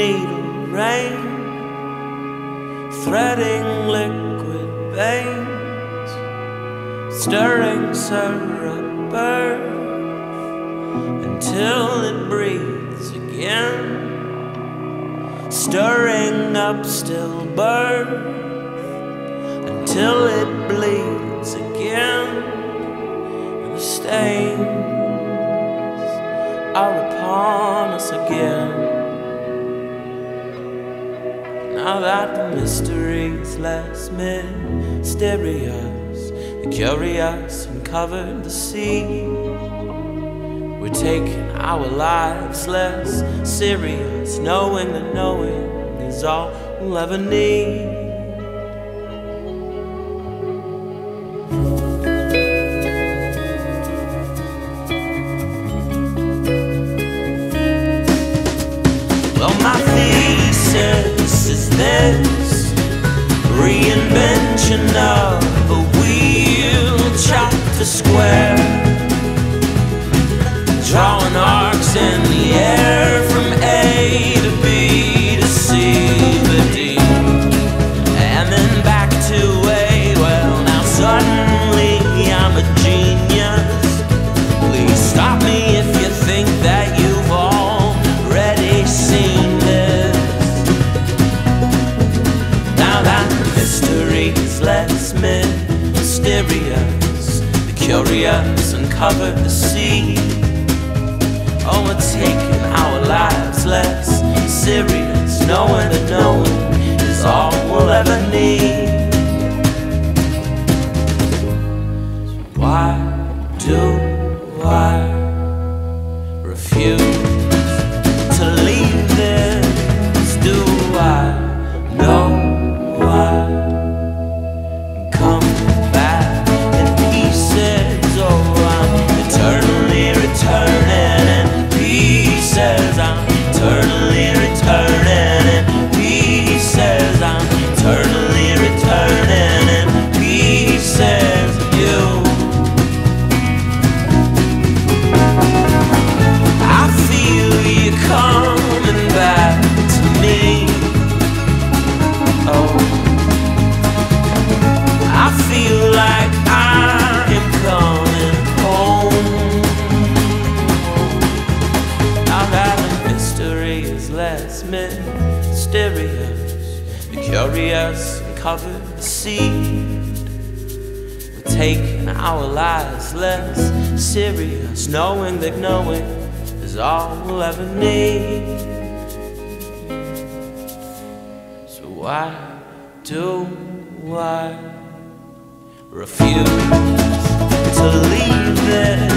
Needle, rain, threading liquid veins, stirring syrup birth until it breathes again, stirring up stillbirth until it bleeds again, and the stains are upon us again. Now that the mystery's less mysterious, the curious uncovered the sea. We're taking our lives less serious, knowing that knowing is all we'll ever need. This reinvention of a wheel chopped to square, drawing arcs in the air from A to B mysterious, the curious uncover the sea. Oh, we're taking our lives less serious, knowing that eternally is less mysterious, the curious uncover the seed. We're taking our lives less serious, knowing that knowing is all we'll ever need. So why do I refuse to leave this?